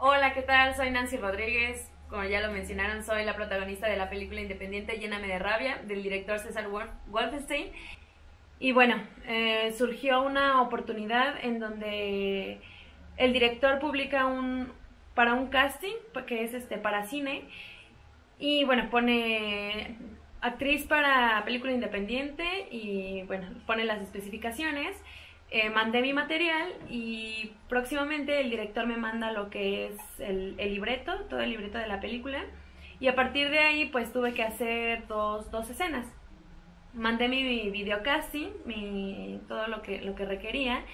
Hola, ¿qué tal? Soy Nancy Rodríguez. Como ya lo mencionaron, soy la protagonista de la película independiente Lléname de Rabia, del director César Wolfenstein. Y bueno, eh, surgió una oportunidad en donde el director publica un para un casting, que es este para cine, y bueno, pone actriz para película independiente y bueno, pone las especificaciones eh, mandé mi material y próximamente el director me manda lo que es el, libreto, todo el libreto de la película. Y a partir de ahí pues tuve que hacer dos, dos escenas. Mandé mi videocasting, mi, todo lo que, lo que requería.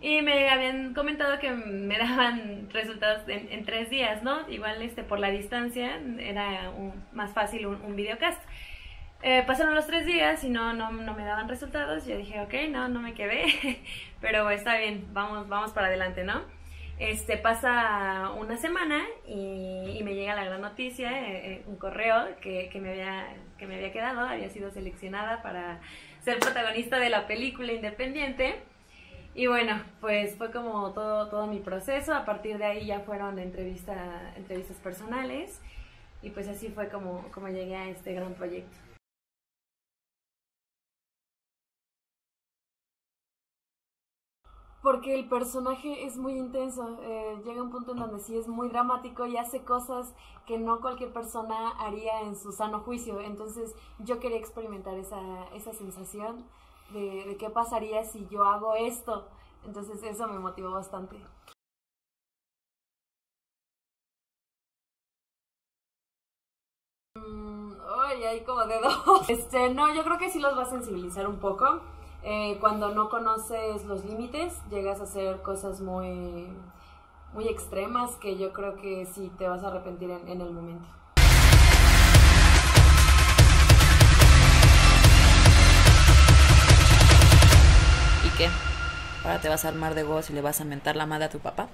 Y me habían comentado que me daban resultados en, tres días, ¿no? Igual este, por la distancia era más fácil un, un videocast. Eh, pasaron los tres días y no, no, no, me daban resultados. Yo dije, ok, no, no me quedé, pero está bien, vamos, vamos para adelante, ¿no? Este, pasa una semana y, me llega la gran noticia, eh, eh, un correo que, que, me había, que me había quedado, había sido seleccionada para ser protagonista de la película independiente. Y bueno, pues fue como todo, todo mi proceso, a partir de ahí ya fueron entrevista, entrevistas personales y pues así fue como, como llegué a este gran proyecto. Porque el personaje es muy intenso, eh, llega un punto en donde sí es muy dramático y hace cosas que no cualquier persona haría en su sano juicio. Entonces yo quería experimentar esa, esa sensación de, qué pasaría si yo hago esto. Entonces eso me motivó bastante. Mm, ay, hay como de dos. Este, no, yo creo que sí los va a sensibilizar un poco eh, cuando no conoces los límites, llegas a hacer cosas muy, muy extremas que yo creo que sí te vas a arrepentir en, el momento. ¿Y qué? ¿Ahora te vas a armar de voz y le vas a mentar la madre a tu papá?